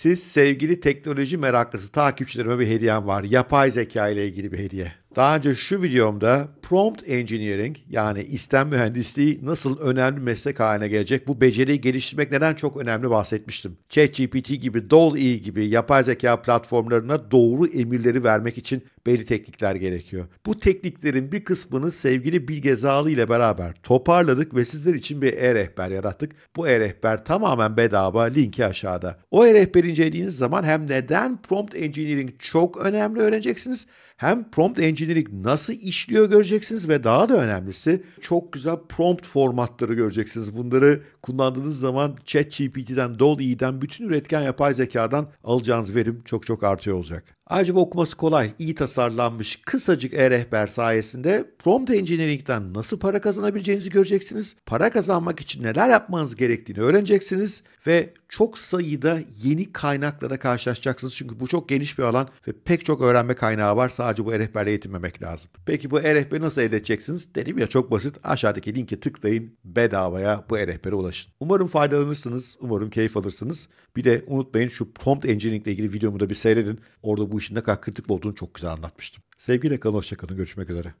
Siz sevgili teknoloji meraklısı takipçilerime bir hediyem var. Yapay zeka ile ilgili bir hediye. Daha önce şu videomda prompt engineering yani istem mühendisliği nasıl önemli meslek haline gelecek bu beceriyi geliştirmek neden çok önemli bahsetmiştim. ChatGPT gibi, DALL-E gibi yapay zeka platformlarına doğru emirleri vermek için belli teknikler gerekiyor. Bu tekniklerin bir kısmını sevgili Bilge Zağlı ile beraber toparladık ve sizler için bir e-rehber yarattık. Bu e-rehber tamamen bedava, linki aşağıda. O e-rehberi incelediğiniz zaman hem neden prompt engineering çok önemli öğreneceksiniz hem prompt engineering nasıl işliyor göreceksiniz ve daha da önemlisi çok güzel prompt formatları göreceksiniz. Bunları kullandığınız zaman ChatGPT'den, DALL-E'den, bütün üretken yapay zekadan alacağınız verim çok çok artıyor olacak. Ayrıca okuması kolay, iyi tasarlanmış kısacık e-rehber sayesinde prompt engineering'den nasıl para kazanabileceğinizi göreceksiniz. Para kazanmak için neler yapmanız gerektiğini öğreneceksiniz ve çok sayıda yeni kaynaklara karşılaşacaksınız. Çünkü bu çok geniş bir alan ve pek çok öğrenme kaynağı var. Sadece bu e-rehberle yetinmemek lazım. Peki bu e-rehberi nasıl elde edeceksiniz? Dedim ya çok basit. Aşağıdaki linke tıklayın. Bedavaya bu e-rehbere ulaşın. Umarım faydalanırsınız. Umarım keyif alırsınız. Bir de unutmayın şu prompt engineering ile ilgili videomu da bir seyredin. Orada bu işin kritik olduğunu çok güzel anlatmıştım. Sevgiyle kalın, hoşçakalın. Görüşmek üzere.